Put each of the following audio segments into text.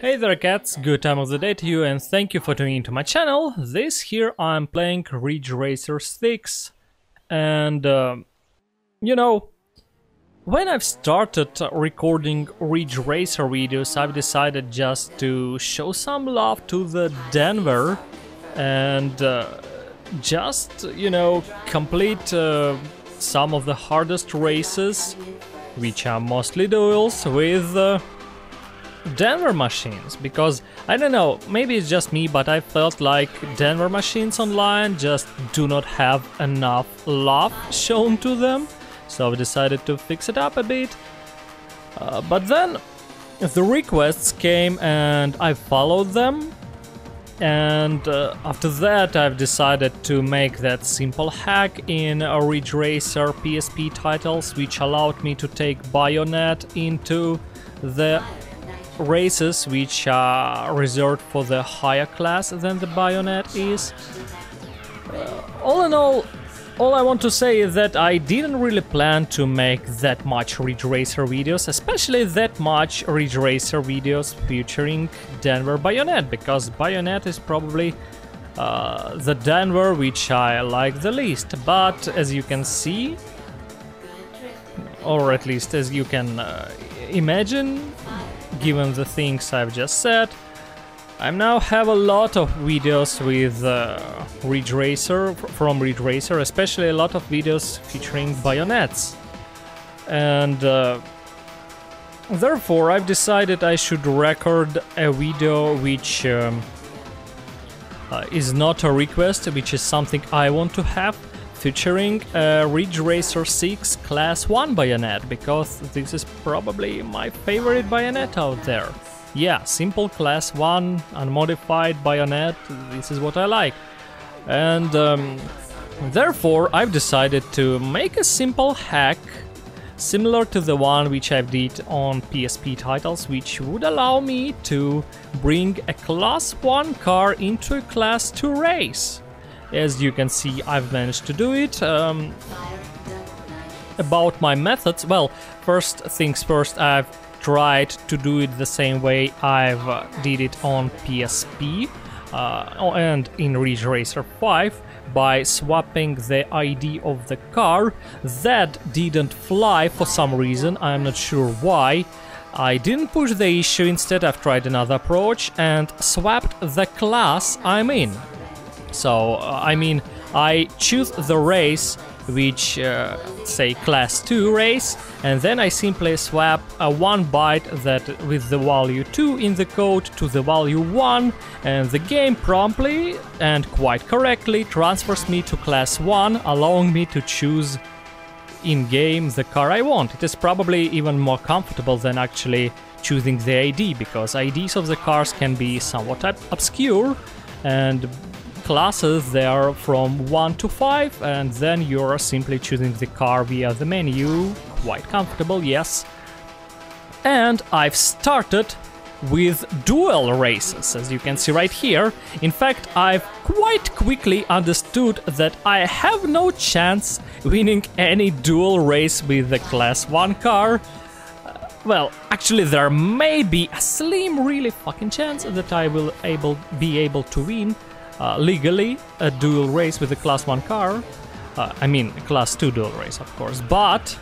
Hey there cats, good time of the day to you and thank you for tuning into my channel. This here I'm playing Ridge Racer 6 and uh, you know when I've started recording Ridge Racer videos I've decided just to show some love to the Danver and uh, just you know complete uh, some of the hardest races which are mostly duels with uh, Danver machines because I don't know, maybe it's just me, but I felt like Danver machines online just do not have enough love shown to them, so I decided to fix it up a bit. Uh, but then the requests came and I followed them, and uh, after that I've decided to make that simple hack in Ridge Racer PSP titles, which allowed me to take Bayonet into the races which are reserved for the higher class than the bayonet is. Uh, all in all, all I want to say is that I didn't really plan to make that much Ridge Racer videos, especially that much Ridge Racer videos featuring Danver Bayonet, because Bayonet is probably uh, the Danver which I like the least. But as you can see, or at least as you can uh, imagine, given the things I've just said. I now have a lot of videos with uh, Ridge Racer, from Ridge Racer, especially a lot of videos featuring bayonets. And uh, therefore I've decided I should record a video which um, uh, is not a request, which is something I want to have, featuring a Ridge Racer 6 Class 1 bayonet, because this is probably my favorite bayonet out there. Yeah, simple Class 1, unmodified bayonet, this is what I like. And um, therefore I've decided to make a simple hack similar to the one which I've did on PSP titles, which would allow me to bring a Class 1 car into a Class 2 race. As you can see, I've managed to do it. Um, about my methods, well, first things first, I've tried to do it the same way I've uh, did it on PSP uh, and in Ridge Racer 5 by swapping the ID of the car. That didn't fly for some reason, I'm not sure why. I didn't push the issue, instead I've tried another approach and swapped the class I'm in. So, uh, I mean, I choose the race which uh, say class 2 race and then I simply swap a 1 byte that with the value 2 in the code to the value 1 and the game promptly and quite correctly transfers me to class 1 allowing me to choose in game the car I want. It is probably even more comfortable than actually choosing the ID because IDs of the cars can be somewhat obscure and classes there from 1 to 5 and then you're simply choosing the car via the menu, quite comfortable, yes. And I've started with duel races, as you can see right here. In fact, I've quite quickly understood that I have no chance winning any duel race with the class 1 car. Uh, well, actually there may be a slim really fucking chance that I will able be able to win, uh, legally a duel race with a class 1 car. Uh, I mean, class 2 duel race, of course, but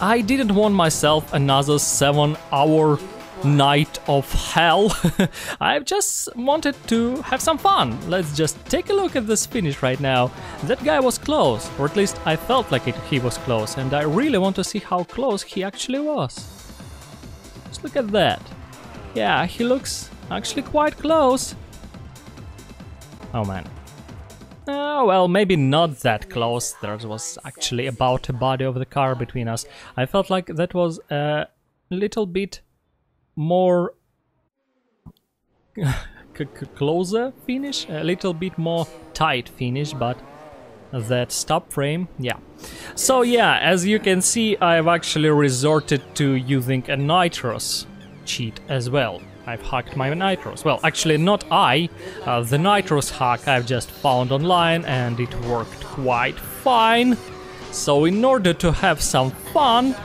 I didn't want myself another 7 hour night of hell. I just wanted to have some fun. Let's just take a look at this finish right now. That guy was close, or at least I felt like it, he was close, and I really want to see how close he actually was. Just look at that. Yeah, he looks actually quite close. Oh man. Oh, well, maybe not that close. There was actually about a body of the car between us. I felt like that was a little bit more closer finish, a little bit more tight finish, but that stop frame, yeah. So yeah, as you can see, I've actually resorted to using a Nitros cheat as well. I've hacked my Nitros. Well, actually not I, uh, the Nitros hack I've just found online and it worked quite fine. So in order to have some fun,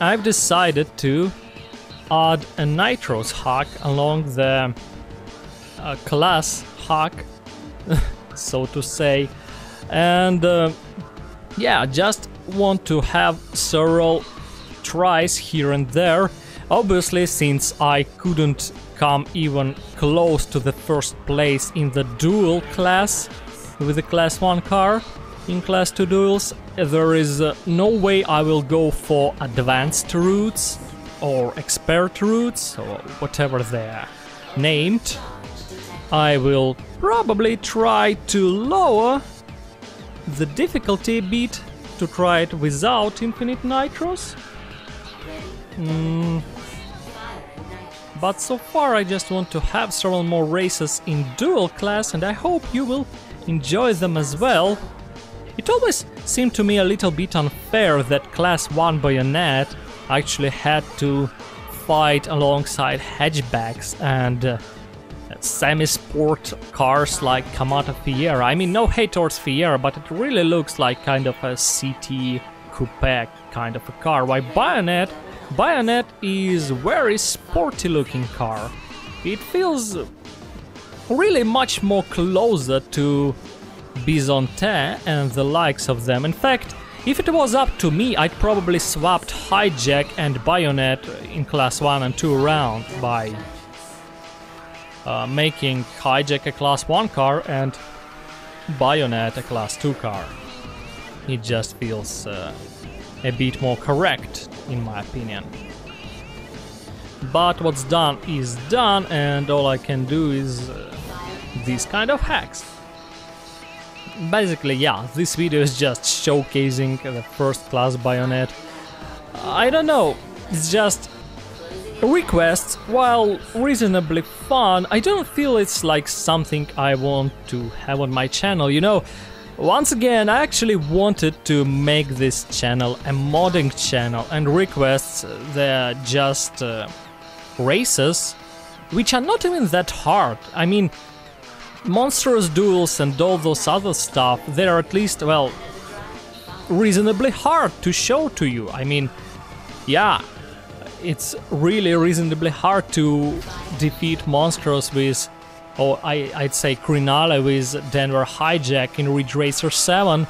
I've decided to add a Nitros hack along the uh, class hack, so to say, and uh, yeah, just want to have several tries here and there. Obviously, since I couldn't come even close to the first place in the duel class with the class 1 car in class 2 duels, there is uh, no way I will go for advanced routes or expert routes or whatever they're named. I will probably try to lower the difficulty a bit to try it without infinite nitros. Mm. But so far I just want to have several more races in duel class and I hope you will enjoy them as well. It always seemed to me a little bit unfair that class 1 bayonet actually had to fight alongside hatchbacks and uh, semi-sport cars like Kamata Fiera. I mean, no hate towards Fiera, but it really looks like kind of a CT coupe kind of a car. Why Bayonet Bayonet is very sporty looking car. It feels really much more closer to Bisonte and the likes of them. In fact, if it was up to me, I'd probably swapped Hijack and Bayonet in class 1 and 2 around by uh, making Hijack a class 1 car and Bayonet a class 2 car. It just feels uh, a bit more correct, in my opinion. But what's done is done, and all I can do is uh, these kind of hacks. Basically, yeah, this video is just showcasing the first class bayonet. I don't know, it's just requests, while reasonably fun, I don't feel it's like something I want to have on my channel, you know? Once again, I actually wanted to make this channel a modding channel and requests they're just uh, races, which are not even that hard. I mean, monstrous duels and all those other stuff, they're at least, well, reasonably hard to show to you. I mean, yeah, it's really reasonably hard to defeat monsters with or I, I'd say Crinale with Danver Hijack in Ridge Racer 7.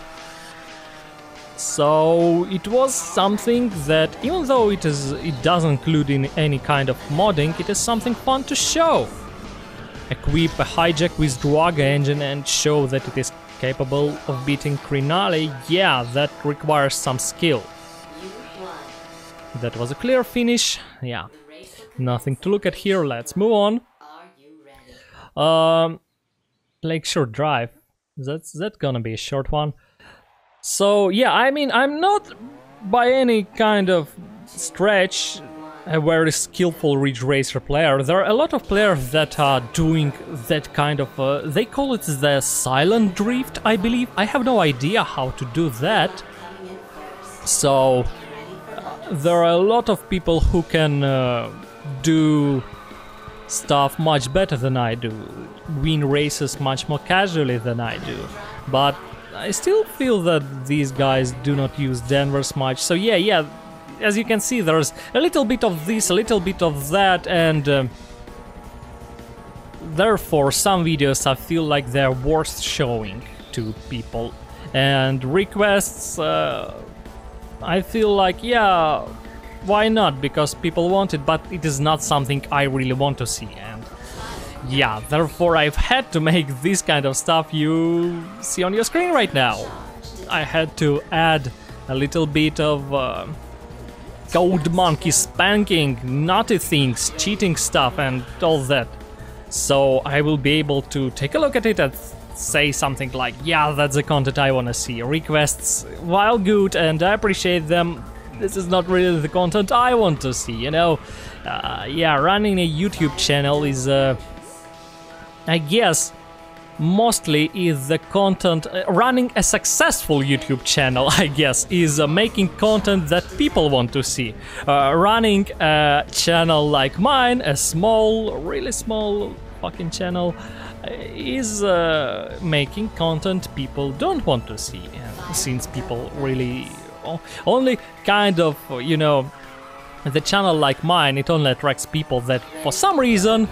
So it was something that, even though it is, it doesn't include in any kind of modding, it is something fun to show. Equip a hijack with Druaga engine and show that it is capable of beating Crinale, yeah, that requires some skill. That was a clear finish, yeah. Nothing to look at here, let's move on. Um, Lakeshore Drive. That's that's gonna be a short one. So yeah, I mean, I'm not by any kind of stretch a very skillful Ridge Racer player. There are a lot of players that are doing that kind of... Uh, they call it the silent drift, I believe. I have no idea how to do that. So... Uh, there are a lot of people who can uh, do stuff much better than I do, win races much more casually than I do. But I still feel that these guys do not use Danvers much. So yeah, yeah, as you can see, there's a little bit of this, a little bit of that, and uh, therefore some videos I feel like they're worth showing to people. And requests, uh, I feel like, yeah, why not? Because people want it, but it is not something I really want to see. And yeah, therefore I've had to make this kind of stuff you see on your screen right now. I had to add a little bit of uh, Code Monkey spanking, naughty things, cheating stuff and all that. So I will be able to take a look at it and say something like, yeah, that's the content I want to see. Requests, while good and I appreciate them, this is not really the content I want to see, you know? Uh, yeah, running a YouTube channel is, uh, I guess, mostly is the content uh, running a successful YouTube channel I guess is uh, making content that people want to see uh, running a channel like mine a small really small fucking channel uh, is uh, making content people don't want to see and since people really only kind of, you know, the channel like mine, it only attracts people that for some reason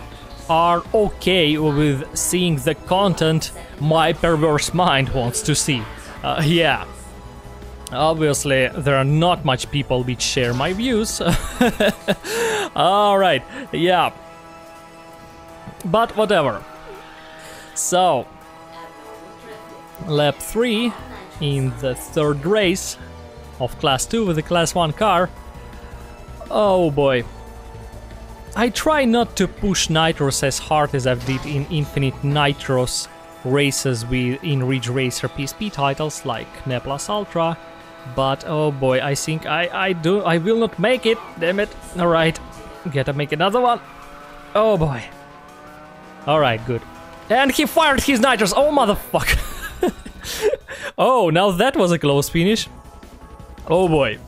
are okay with seeing the content my perverse mind wants to see. Uh, yeah. Obviously, there are not much people which share my views. Alright, yeah. But whatever. So, lap 3 in the third race of class 2 with a class 1 car. Oh boy. I try not to push Nitros as hard as I've did in Infinite Nitros races with in Ridge Racer PSP titles like Neplas Ultra, but oh boy, I think I, I do I will not make it, damn it. Alright, gotta make another one. Oh boy. Alright, good. And he fired his Nitros, oh motherfucker. oh, now that was a close finish. Oh boy.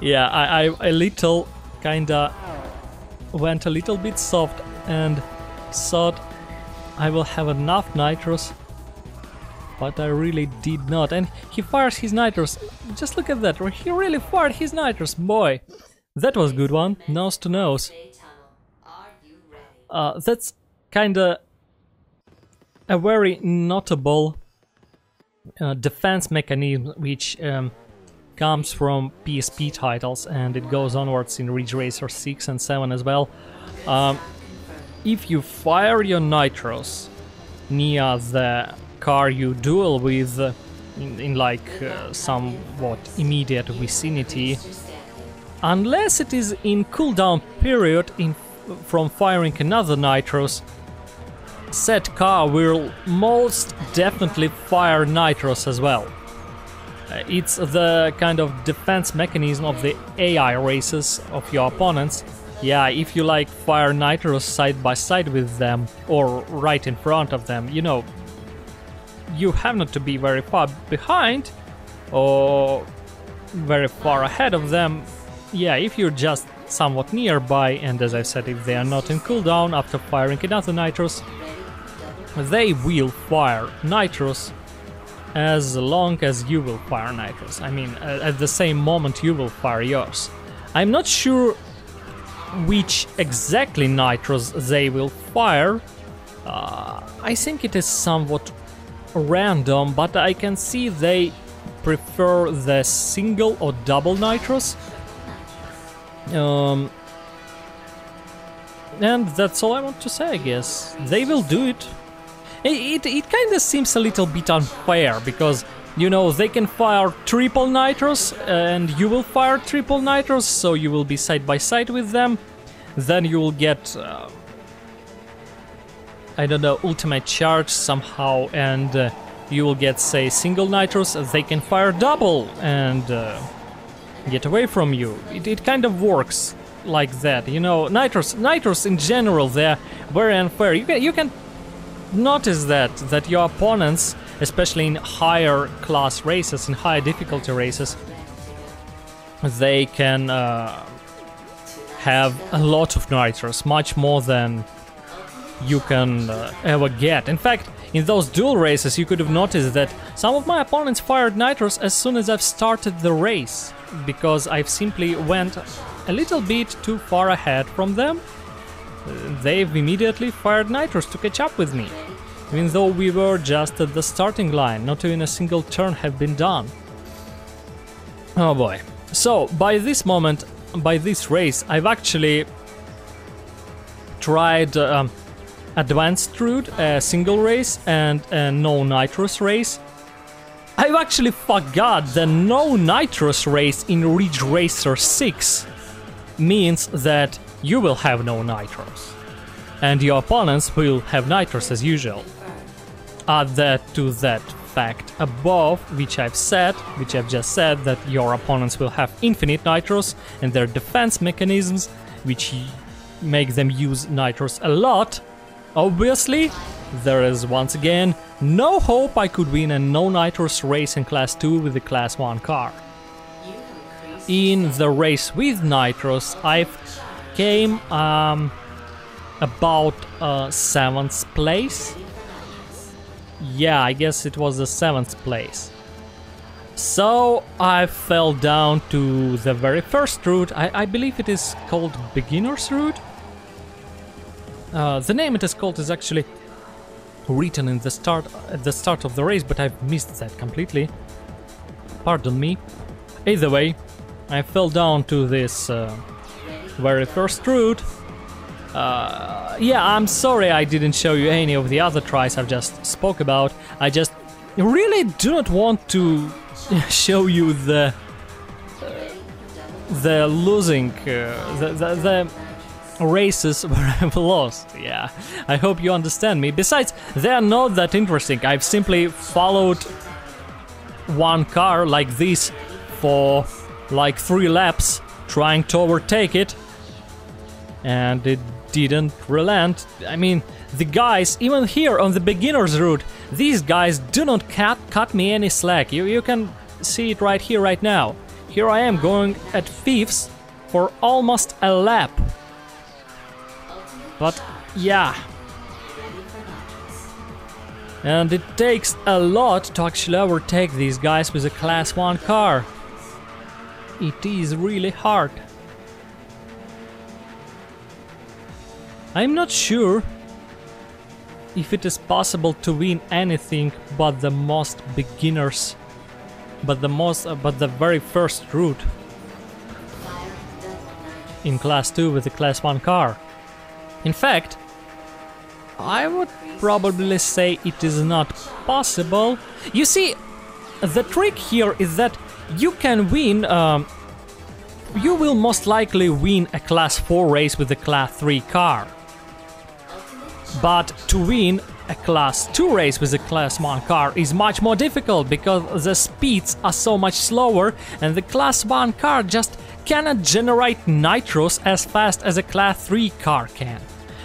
yeah, I, I a little kinda went a little bit soft and thought I will have enough nitros but I really did not. And he fires his nitros just look at that. He really fired his nitros boy that was good one. Nose to nose. Uh, that's kinda a very notable uh, defense mechanism which um, comes from PSP titles and it goes onwards in Ridge Racer 6 and 7 as well. Um, if you fire your nitros near the car you duel with uh, in, in, like uh, somewhat immediate vicinity, unless it is in cooldown period in, from firing another nitros, said car will most definitely fire nitros as well. Uh, it's the kind of defense mechanism of the AI races of your opponents. Yeah, if you like fire nitros side by side with them or right in front of them, you know, you have not to be very far behind or very far ahead of them. Yeah, if you're just somewhat nearby, and as I said, if they are not in cooldown after firing another nitros, they will fire nitros as long as you will fire nitros. I mean, at the same moment you will fire yours. I'm not sure which exactly nitros they will fire. Uh, I think it is somewhat random, but I can see they prefer the single or double nitros. Um, and that's all I want to say, I guess. They will do it. It, it, it kind of seems a little bit unfair because you know they can fire triple nitros and you will fire triple nitros so you will be side by side with them. Then you will get uh, I don't know ultimate charge somehow and uh, you will get say single nitros. They can fire double and uh, get away from you. It, it kind of works like that you know. Nitros nitros in general they're very unfair. You can you can notice that that your opponents, especially in higher class races, in higher difficulty races, they can uh, have a lot of nitros, much more than you can uh, ever get. In fact, in those duel races, you could have noticed that some of my opponents fired nitros as soon as I've started the race, because I've simply went a little bit too far ahead from them they've immediately fired nitros to catch up with me, even though we were just at the starting line, not even a single turn had been done. Oh boy. So, by this moment, by this race, I've actually tried um, Advanced Route, a single race, and a no nitros race. I've actually forgot the no nitros race in Ridge Racer 6 means that you will have no nitros. And your opponents will have nitros as usual. Add that to that fact above, which I've said, which I've just said, that your opponents will have infinite nitros and their defense mechanisms, which make them use nitros a lot. Obviously, there is once again no hope I could win a no nitros race in class 2 with the class 1 car. In the race with nitros, I've came um, about uh, seventh place. Yeah, I guess it was the seventh place. So I fell down to the very first route. I, I believe it is called beginner's route. Uh, the name it is called is actually written in the start at the start of the race, but I've missed that completely. Pardon me. Either way, I fell down to this uh, very first route. Uh, yeah, I'm sorry I didn't show you any of the other tries I've just spoke about. I just really do not want to show you the the losing uh, the, the, the races where I've lost. Yeah, I hope you understand me. Besides, they are not that interesting. I've simply followed one car like this for like three laps, trying to overtake it, and it didn't relent. I mean, the guys, even here on the beginner's route, these guys do not cut, cut me any slack. You, you can see it right here, right now. Here I am going at fifths for almost a lap. But yeah. And it takes a lot to actually overtake these guys with a class 1 car. It is really hard. I'm not sure if it is possible to win anything but the most beginners but the most uh, but the very first route in class 2 with the class 1 car in fact, I would probably say it is not possible. You see, the trick here is that you can win, um, you will most likely win a class 4 race with a class 3 car. But to win a class 2 race with a class 1 car is much more difficult because the speeds are so much slower and the class 1 car just cannot generate nitros as fast as a class 3 car can.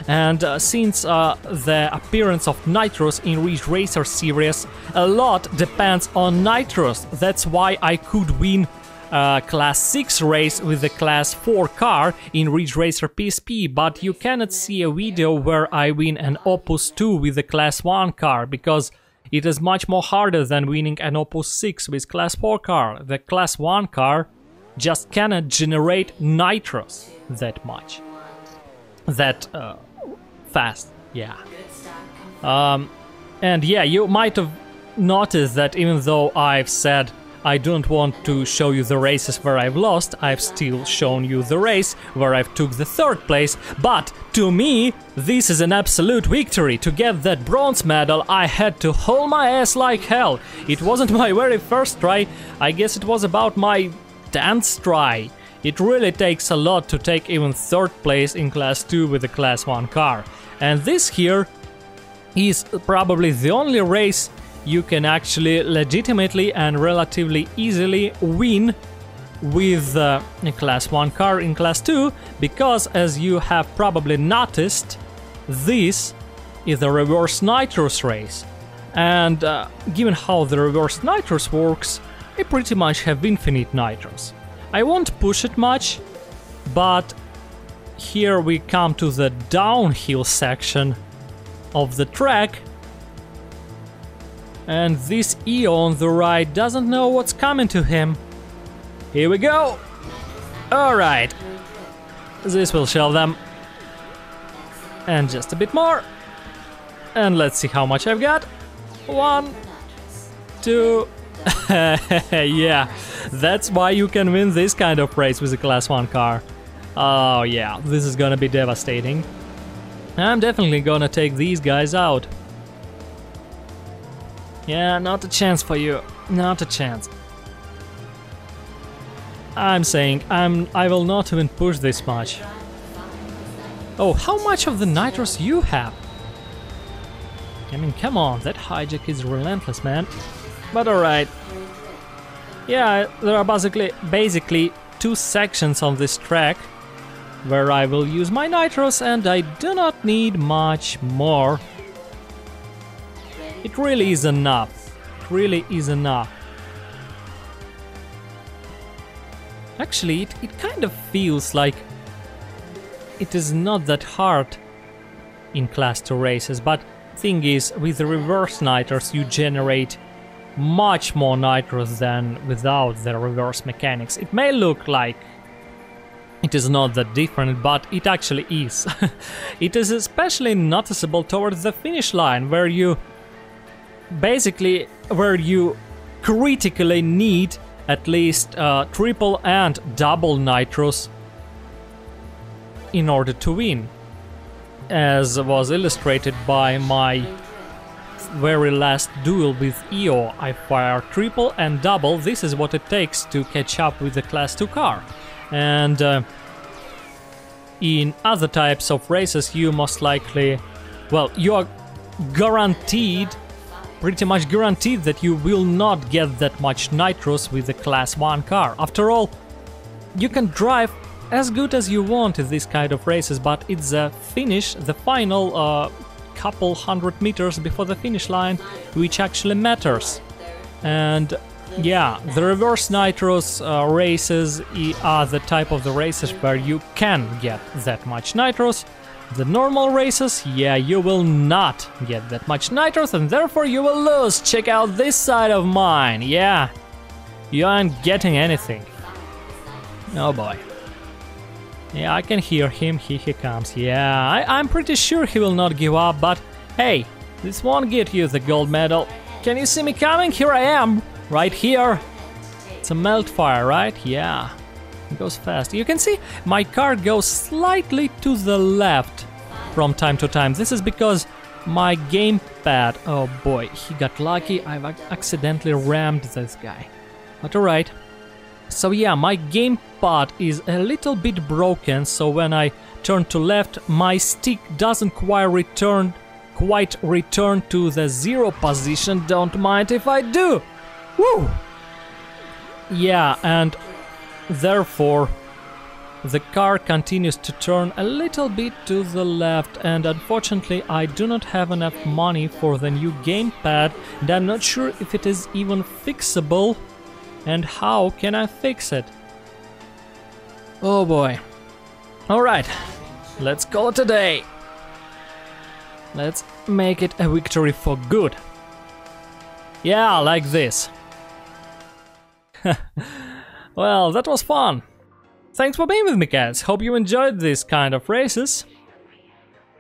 And uh, since uh, the appearance of nitros in Ridge Racer series, a lot depends on nitros. That's why I could win a class 6 race with the class 4 car in Ridge Racer PSP, but you cannot see a video where I win an Opus 2 with the class 1 car because it is much more harder than winning an Opus 6 with class 4 car. The class 1 car just cannot generate nitros that much. That uh, fast, yeah. Um, and yeah, you might have noticed that even though I've said I don't want to show you the races where I've lost, I've still shown you the race where I've took the third place, but to me, this is an absolute victory. To get that bronze medal, I had to hold my ass like hell. It wasn't my very first try, I guess it was about my 10th try. It really takes a lot to take even third place in class 2 with a class 1 car. And this here is probably the only race you can actually legitimately and relatively easily win with uh, a class 1 car in class 2 because as you have probably noticed this is a reverse nitros race and uh, given how the reverse nitros works I pretty much have infinite nitros I won't push it much, but here we come to the downhill section of the track. And this EO on the right doesn't know what's coming to him. Here we go! Alright. This will show them. And just a bit more. And let's see how much I've got. One, two, yeah, that's why you can win this kind of race with a class 1 car. Oh yeah, this is gonna be devastating. I'm definitely gonna take these guys out. Yeah, not a chance for you. Not a chance. I'm saying I'm I will not even push this much. Oh, how much of the nitros you have? I mean, come on, that hijack is relentless, man. But alright. Yeah, there are basically basically two sections on this track where I will use my nitros and I do not need much more. It really is enough. It really is enough. Actually, it, it kind of feels like it is not that hard in Class 2 races, but thing is, with the reverse nitros you generate much more nitrous than without the reverse mechanics. It may look like it is not that different, but it actually is. it is especially noticeable towards the finish line, where you basically where you critically need at least uh, triple and double nitros in order to win, as was illustrated by my very last duel with EO. I fire triple and double, this is what it takes to catch up with the class 2 car. And uh, in other types of races you most likely, well, you are guaranteed, pretty much guaranteed that you will not get that much nitros with the class 1 car. After all, you can drive as good as you want in this kind of races, but it's the finish, the final uh, couple hundred meters before the finish line, which actually matters. And yeah, the reverse nitros uh, races are the type of the races where you can get that much nitros. The normal races, yeah, you will not get that much nitrous and therefore you will lose. Check out this side of mine, yeah. You aren't getting anything. Oh boy. Yeah, I can hear him, here he comes. Yeah, I, I'm pretty sure he will not give up, but hey, this won't get you the gold medal. Can you see me coming? Here I am, right here. It's a melt fire, right? Yeah, goes fast. You can see my car goes slightly to the left from time to time. This is because my gamepad, oh boy, he got lucky. I've accidentally rammed this guy. But alright. So yeah, my gamepad is a little bit broken, so when I turn to left, my stick doesn't quite return quite return to the zero position, don't mind if I do. Woo! Yeah, and therefore the car continues to turn a little bit to the left and unfortunately I do not have enough money for the new gamepad and I'm not sure if it is even fixable and how can I fix it? Oh boy. Alright, let's call it a day. Let's make it a victory for good. Yeah, like this. well, that was fun. Thanks for being with me, guys. Hope you enjoyed this kind of races.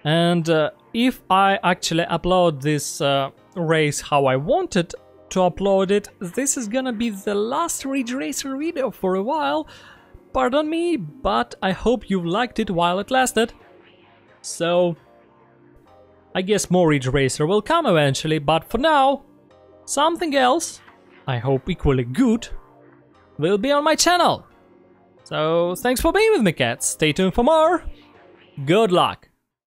And uh, if I actually upload this uh, race how I wanted, to upload it. This is gonna be the last Ridge Racer video for a while. Pardon me, but I hope you liked it while it lasted. So, I guess more Ridge Racer will come eventually, but for now, something else, I hope equally good, will be on my channel. So, thanks for being with me, cats. Stay tuned for more. Good luck.